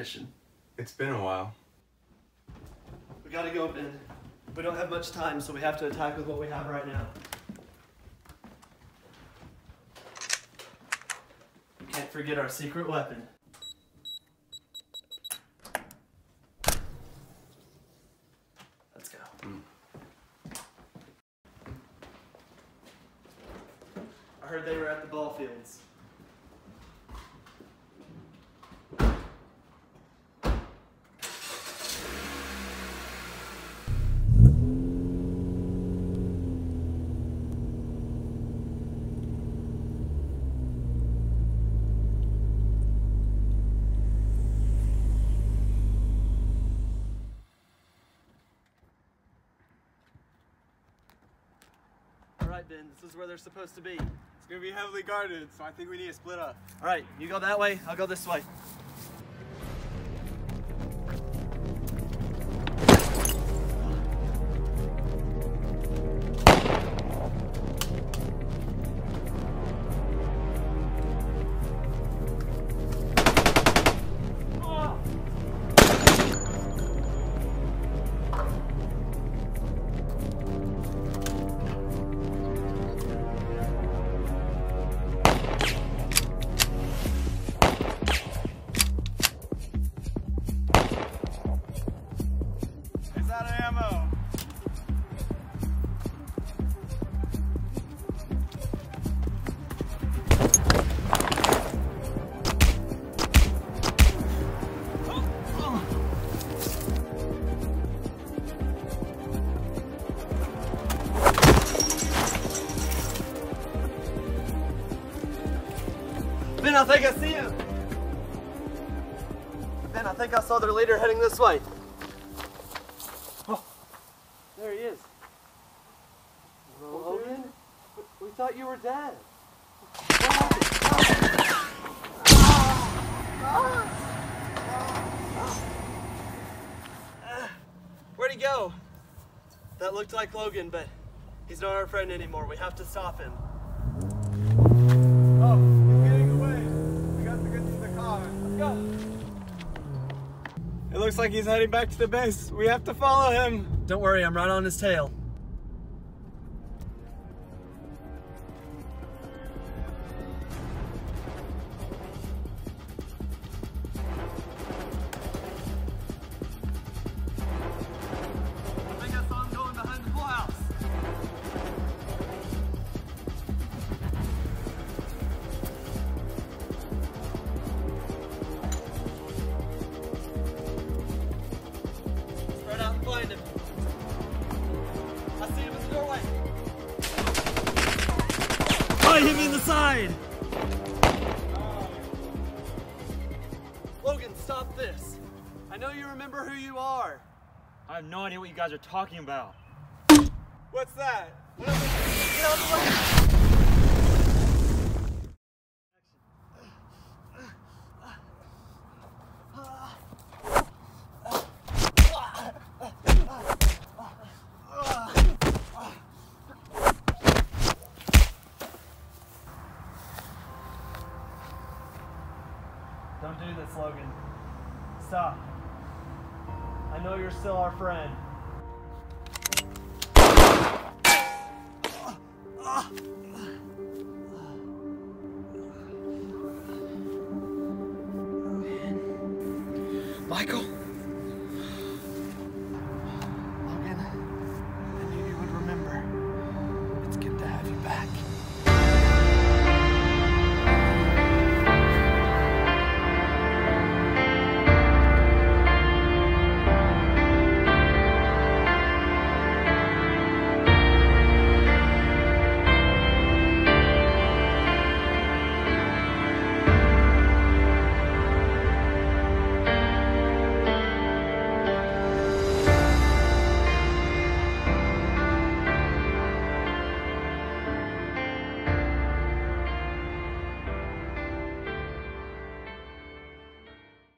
mission. It's been a while. We gotta go, Ben. We don't have much time, so we have to attack with what we have right now. We can't forget our secret weapon. Let's go. I heard they were at the ball fields. Right, Ben, this is where they're supposed to be. It's gonna be heavily guarded, so I think we need to split up. All right, you go that way, I'll go this way. Ben, I think I see him. Ben, I think I saw their leader heading this way. Oh, there he is. Logan, we thought you were dead. Where'd he go? That looked like Logan, but he's not our friend anymore. We have to stop him. Oh, he's getting away. We got to get to the car. Let's go. It looks like he's heading back to the base. We have to follow him. Don't worry, I'm right on his tail. Him in the side. Logan, stop this. I know you remember who you are. I have no idea what you guys are talking about. What's that? Get That's Logan. Stop. I know you're still our friend. Michael?